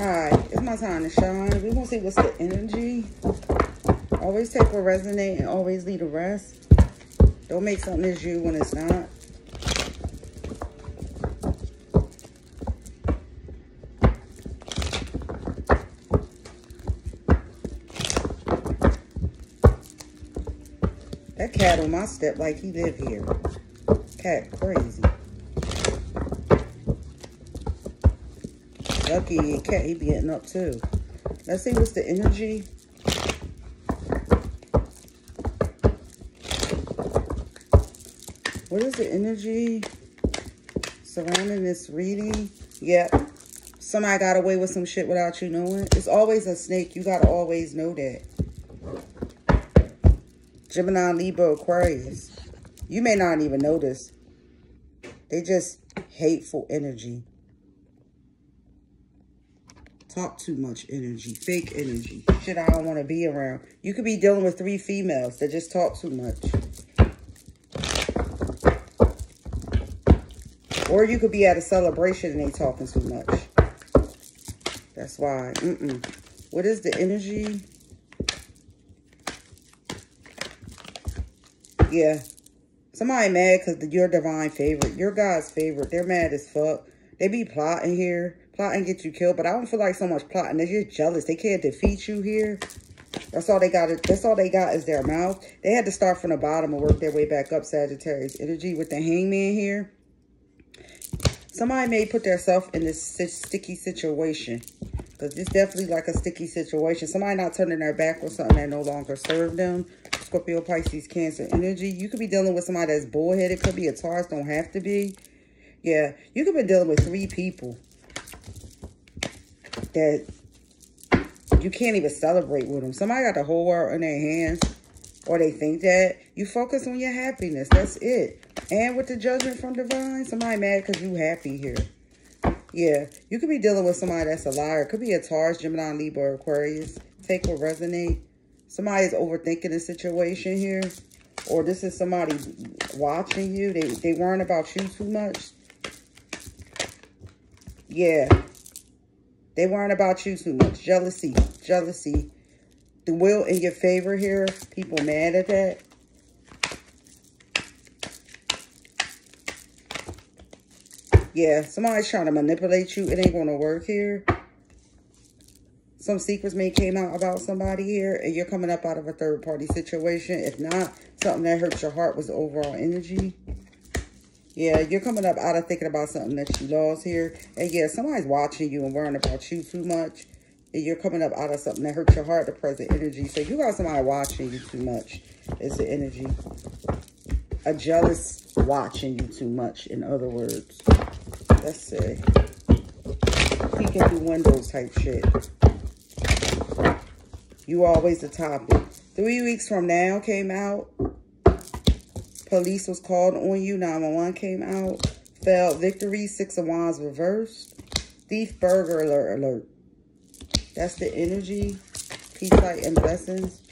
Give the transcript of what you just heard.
Alright, it's my time to shine. We're going to see what's the energy. Always take what resonate and always leave the rest. Don't make something as you when it's not. That cat on my step like he live here. Cat crazy. Lucky cat, he be getting up too. Let's see what's the energy. What is the energy surrounding this reading? Yep. Somebody got away with some shit without you knowing. It's always a snake. You got to always know that. Gemini, Libra, Aquarius. You may not even notice. They just hateful energy. Talk too much energy. Fake energy. Shit I don't want to be around. You could be dealing with three females that just talk too much. Or you could be at a celebration and they talking too much. That's why. Mm -mm. What is the energy? Yeah. Somebody mad because you're divine favorite. You're God's favorite. They're mad as fuck. They be plotting here. Plotting get you killed. But I don't feel like so much plotting. They're just jealous. They can't defeat you here. That's all they got. That's all they got is their mouth. They had to start from the bottom and work their way back up Sagittarius energy with the hangman here. Somebody may put themselves in this sticky situation. Because it's definitely like a sticky situation. Somebody not turning their back on something that no longer serve them. Scorpio, Pisces, Cancer energy. You could be dealing with somebody that's bullheaded. Could be a Taurus. Don't have to be. Yeah. You could be dealing with three people. That you can't even celebrate with them. Somebody got the whole world in their hands. Or they think that. You focus on your happiness. That's it. And with the judgment from divine, somebody mad because you happy here. Yeah, you could be dealing with somebody that's a liar. Could be a Taurus, Gemini, Libra, Aquarius. Take what resonate. Somebody is overthinking the situation here. Or this is somebody watching you. They, they worrying about you too much. Yeah. They weren't about you too much. Jealousy. Jealousy. The will in your favor here. People mad at that. Yeah, somebody's trying to manipulate you. It ain't going to work here. Some secrets may came out about somebody here, and you're coming up out of a third-party situation. If not, something that hurts your heart was overall energy. Yeah, you're coming up out of thinking about something that you lost here. And yeah, somebody's watching you and worrying about you too much. And you're coming up out of something that hurts your heart, the present energy. So you got somebody watching you too much It's the energy. A jealous watching you too much, in other words. Let's see. Peeking through windows type shit. You always the topic. Three weeks from now came out. Police was called on you. 911 came out. Failed victory. Six of Wands reversed. Thief burger alert alert. That's the energy. Peace, light, and blessings.